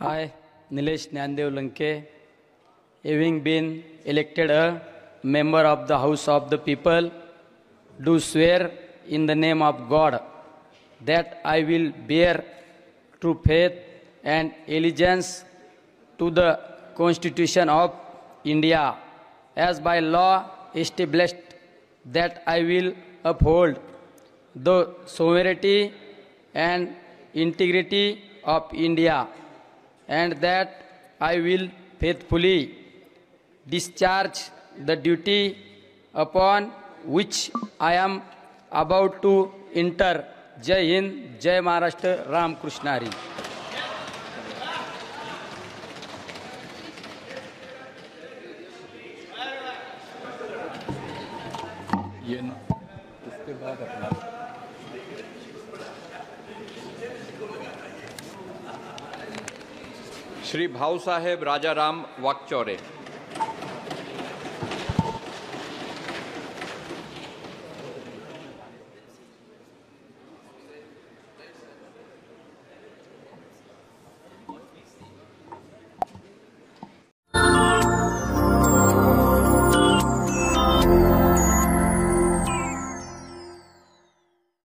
I, Nilesh Dnyandev Lanke, having been elected a member of the House of the People, do swear in the name of God that I will bear true faith and allegiance to the Constitution of India as by law established that I will uphold the sovereignty and integrity of India and that I will faithfully discharge the duty upon which I am about to enter. Hind जय महाराष्ट्र राम कृष्ण हरी ये न- उसके बाद अपना श्री भाव साहेब राजाराम वाकचौरे।